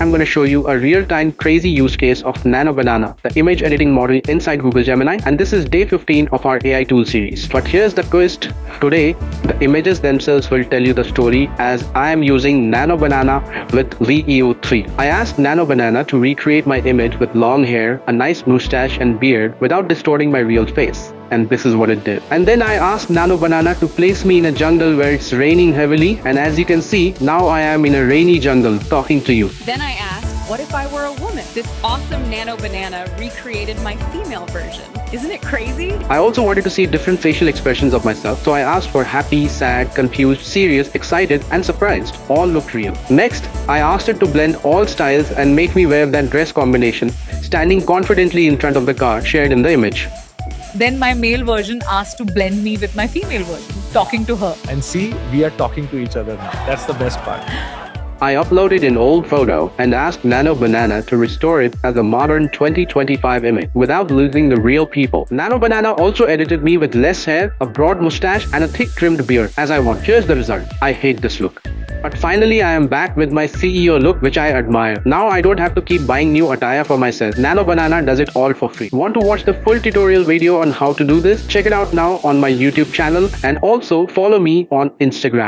I'm going to show you a real-time crazy use case of Nano Banana, the image editing model inside Google Gemini, and this is day 15 of our AI tool series. But here's the twist. Today, the images themselves will tell you the story as I am using Nano Banana with VEO3. I asked Nano Banana to recreate my image with long hair, a nice mustache and beard without distorting my real face and this is what it did. And then I asked Nano Banana to place me in a jungle where it's raining heavily and as you can see, now I am in a rainy jungle talking to you. Then I asked, what if I were a woman? This awesome Nano Banana recreated my female version. Isn't it crazy? I also wanted to see different facial expressions of myself, so I asked for happy, sad, confused, serious, excited, and surprised. All looked real. Next, I asked it to blend all styles and make me wear that dress combination, standing confidently in front of the car shared in the image. Then my male version asked to blend me with my female version, talking to her. And see, we are talking to each other now. That's the best part. I uploaded an old photo and asked Nano Banana to restore it as a modern 2025 image without losing the real people. Nano Banana also edited me with less hair, a broad mustache and a thick trimmed beard as I want. Here's the result. I hate this look. But finally I am back with my CEO look which I admire. Now I don't have to keep buying new attire for myself. Nano Banana does it all for free. Want to watch the full tutorial video on how to do this? Check it out now on my YouTube channel and also follow me on Instagram.